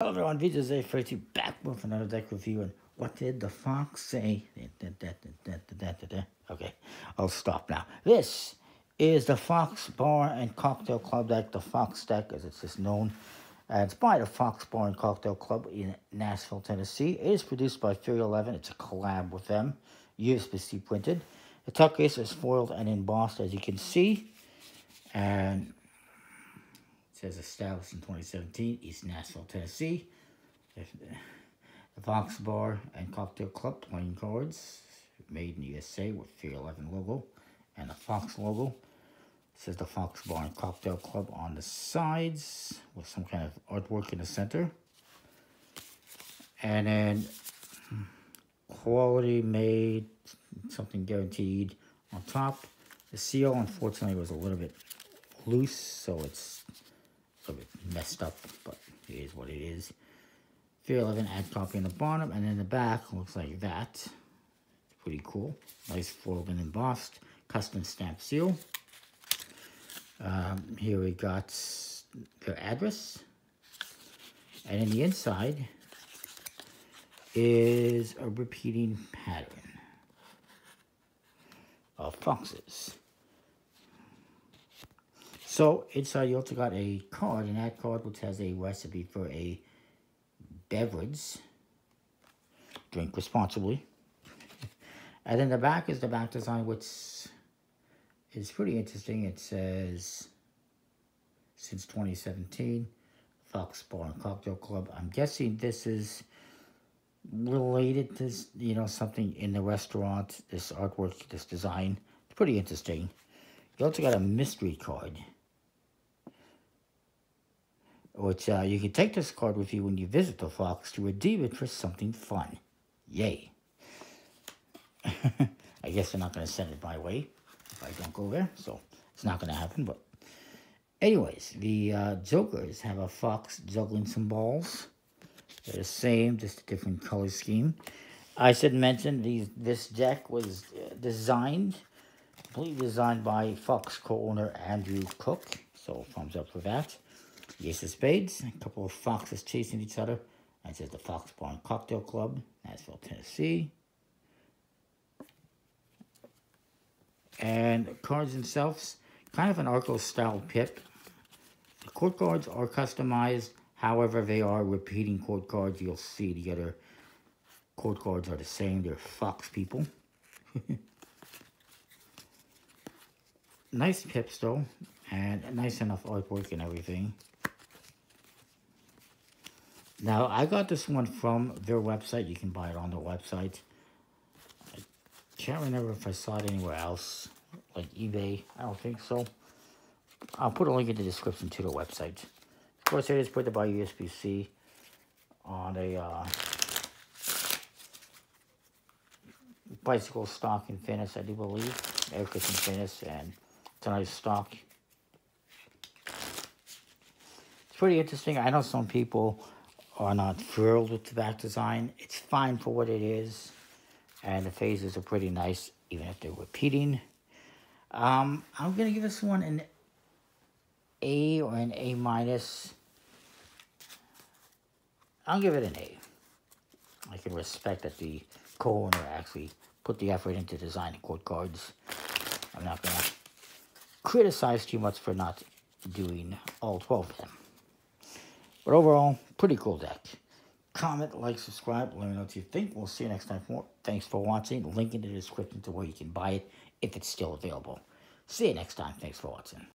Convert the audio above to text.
Hello everyone, Vijay Zay back with another deck review and what did the fox say? Okay, I'll stop now. This is the Fox Bar and Cocktail Club deck, the Fox deck as it's just known. Uh, it's by the Fox Bar and Cocktail Club in Nashville, Tennessee. It is produced by Fury 11. It's a collab with them, USPCC printed. The tuck case is foiled and embossed as you can see. And says established in 2017, East Nashville, Tennessee. The Fox Bar and Cocktail Club playing cards, made in the USA with Fear 11 logo and the Fox logo. Says the Fox Bar and Cocktail Club on the sides with some kind of artwork in the center. And then quality made, something guaranteed on top. The seal, unfortunately, was a little bit loose, so it's a bit messed up, but it is what it is. Fear 11 ad copy on the bottom, and then the back looks like that. Pretty cool. Nice foiled and embossed, custom stamp seal. Um, here we got their address. And in the inside is a repeating pattern of foxes. So inside you also got a card, and that card which has a recipe for a beverage. Drink responsibly. and then the back is the back design, which is pretty interesting. It says, since 2017, Fox Bar and Cocktail Club. I'm guessing this is related to, you know, something in the restaurant, this artwork, this design. It's pretty interesting. You also got a mystery card which uh, you can take this card with you when you visit the Fox to redeem it for something fun. Yay. I guess they're not going to send it my way if I don't go there, so it's not going to happen. But anyways, the uh, Jokers have a fox juggling some balls. They're the same, just a different color scheme. I should mention these, this deck was uh, designed, completely designed by Fox co-owner Andrew Cook. So thumbs up for that. Ace of Spades, a couple of foxes chasing each other. That says the Fox Bar Cocktail Club, Nashville, Tennessee. And cards themselves, kind of an Arco-style pip. The court cards are customized, however, they are repeating court cards. You'll see the other court cards are the same. They're fox people. nice pips, though, and nice enough artwork and everything. Now, I got this one from their website. You can buy it on their website. I can't remember if I saw it anywhere else, like eBay. I don't think so. I'll put a link in the description to the website. Of course, it is printed by USPCC on a uh, bicycle stock in finish, I do believe. Air cushion finish, and it's a nice stock. It's pretty interesting. I know some people are not thrilled with the back design. It's fine for what it is. And the phases are pretty nice, even if they're repeating. Um, I'm going to give this one an A or an A minus. I'll give it an A. I can respect that the co-owner actually put the effort into designing court cards. I'm not going to criticize too much for not doing all 12 of them. But overall, pretty cool deck. Comment, like, subscribe, let me know what you think. We'll see you next time for more. Thanks for watching. Link in the description to where you can buy it if it's still available. See you next time. Thanks for watching.